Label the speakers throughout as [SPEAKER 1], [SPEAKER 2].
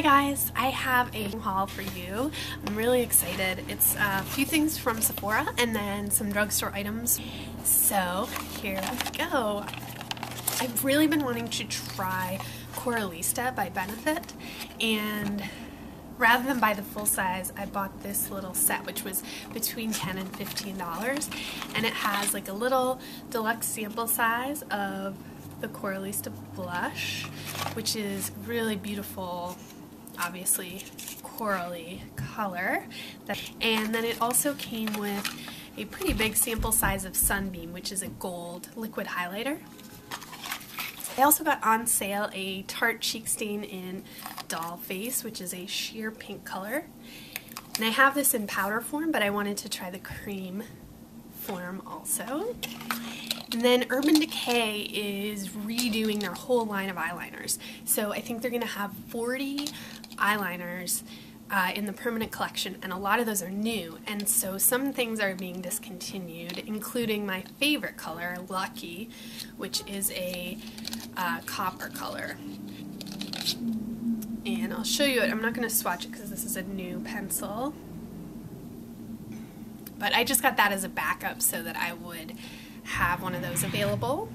[SPEAKER 1] Hi guys, I have a haul for you. I'm really excited. It's a few things from Sephora and then some drugstore items. So here we go. I've really been wanting to try Coralista by Benefit and rather than buy the full size, I bought this little set, which was between 10 and $15. And it has like a little deluxe sample size of the Coralista blush, which is really beautiful, obviously corally color. And then it also came with a pretty big sample size of Sunbeam, which is a gold liquid highlighter. I also got on sale a Tarte Cheek Stain in Doll Face, which is a sheer pink color. And I have this in powder form, but I wanted to try the cream form also. And then Urban Decay is redoing their whole line of eyeliners. So I think they're going to have 40 eyeliners uh, in the permanent collection, and a lot of those are new. And so some things are being discontinued, including my favorite color, Lucky, which is a uh, copper color. And I'll show you it. I'm not going to swatch it because this is a new pencil. But I just got that as a backup so that I would have one of those available.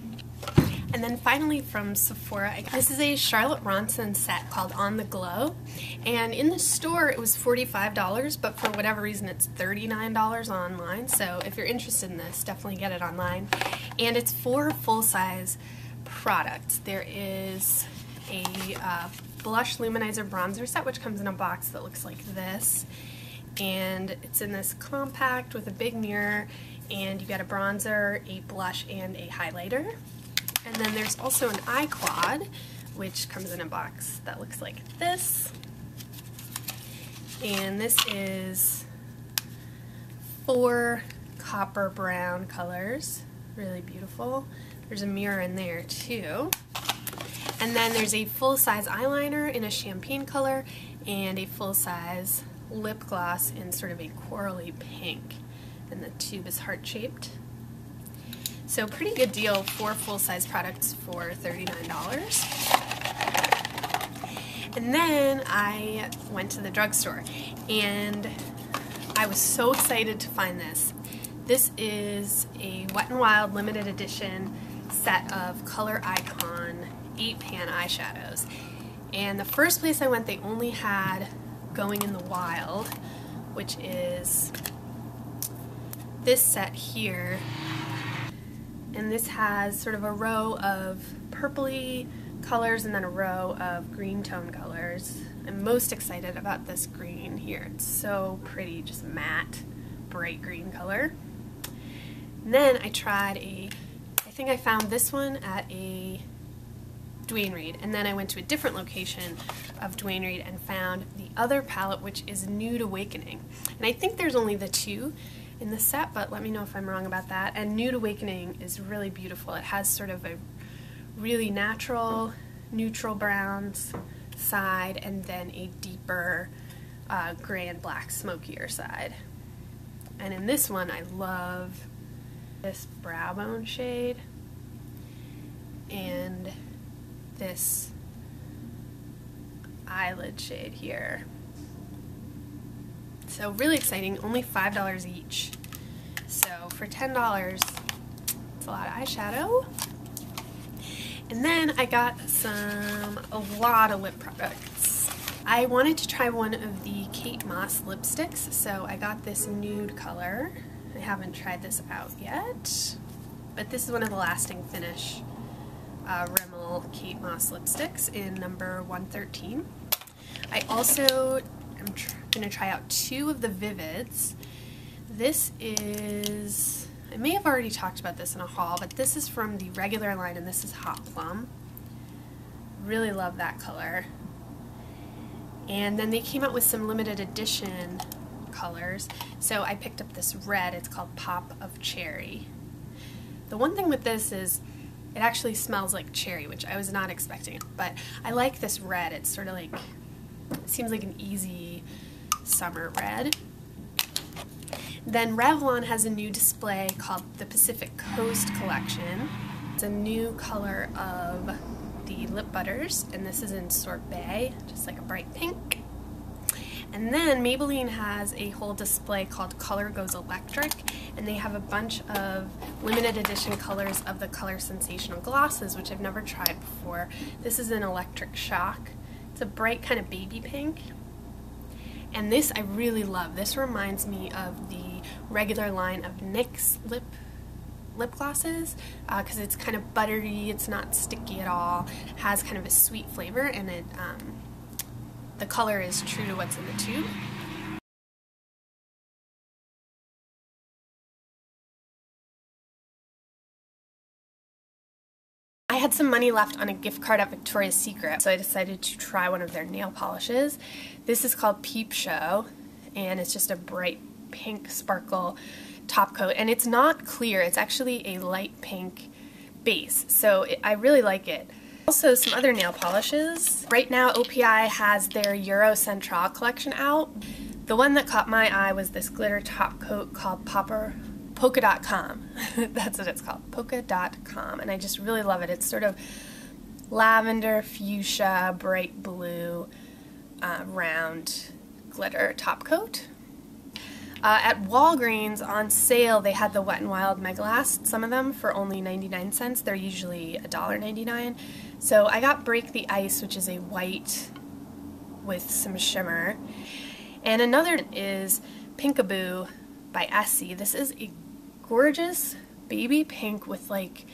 [SPEAKER 1] And then finally from Sephora, this is a Charlotte Ronson set called On the Glow. And in the store it was $45, but for whatever reason it's $39 online. So if you're interested in this, definitely get it online. And it's four full-size products. There is a uh, blush luminizer bronzer set, which comes in a box that looks like this. And it's in this compact with a big mirror and you got a bronzer, a blush, and a highlighter. And then there's also an eye which comes in a box that looks like this. And this is four copper brown colors. Really beautiful. There's a mirror in there too. And then there's a full-size eyeliner in a champagne color and a full-size lip gloss in sort of a corally pink and the tube is heart-shaped. So pretty good deal for full-size products for $39. And then I went to the drugstore and I was so excited to find this. This is a Wet n Wild limited edition set of Color Icon 8-pan eyeshadows. And the first place I went they only had Going in the Wild, which is this set here and this has sort of a row of purpley colors and then a row of green tone colors. I'm most excited about this green here. It's so pretty, just matte, bright green color. And then I tried a, I think I found this one at a Duane Reade, and then I went to a different location of Duane Reade and found the other palette which is Nude Awakening. And I think there's only the two in the set, but let me know if I'm wrong about that. And Nude Awakening is really beautiful. It has sort of a really natural, neutral browns side and then a deeper uh, gray and black smokier side. And in this one, I love this brow bone shade and this eyelid shade here. So really exciting, only $5 each. So for $10, it's a lot of eyeshadow. And then I got some, a lot of lip products. I wanted to try one of the Kate Moss lipsticks, so I got this nude color. I haven't tried this out yet, but this is one of the lasting finish uh, Rimmel Kate Moss lipsticks in number 113. I also am going to try out two of the Vivids. This is, I may have already talked about this in a haul, but this is from the regular line and this is Hot Plum. Really love that color. And then they came out with some limited edition colors. So I picked up this red, it's called Pop of Cherry. The one thing with this is it actually smells like cherry, which I was not expecting. But I like this red. It's sort of like, seems like an easy summer red. Then Revlon has a new display called the Pacific Coast Collection. It's a new color of the lip butters, and this is in Sorbet, just like a bright pink. And then Maybelline has a whole display called Color Goes Electric, and they have a bunch of limited edition colors of the Color Sensational glosses, which I've never tried before. This is an Electric Shock. It's a bright kind of baby pink. And this I really love. This reminds me of the regular line of NYX lip lip glosses because uh, it's kind of buttery, it's not sticky at all, has kind of a sweet flavor, and it um, the color is true to what's in the tube. I had some money left on a gift card at Victoria's Secret, so I decided to try one of their nail polishes. This is called Peep Show, and it's just a bright pink sparkle top coat, and it's not clear, it's actually a light pink base, so it, I really like it. Also some other nail polishes. Right now OPI has their Euro Centrale collection out. The one that caught my eye was this glitter top coat called Popper Polka.com. That's what it's called, Polka.com. And I just really love it. It's sort of lavender, fuchsia, bright blue, uh, round glitter top coat. Uh, at Walgreens on sale, they had the Wet n Wild Megalast, some of them for only 99 cents. They're usually $1.99. So I got Break the Ice, which is a white with some shimmer. And another is Pinkaboo by Essie. This is a gorgeous baby pink with like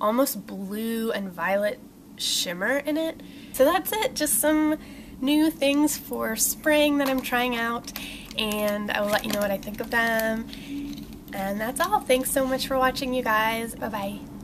[SPEAKER 1] almost blue and violet shimmer in it. So that's it, just some new things for spring that I'm trying out and I will let you know what I think of them. And that's all. Thanks so much for watching you guys. Bye bye.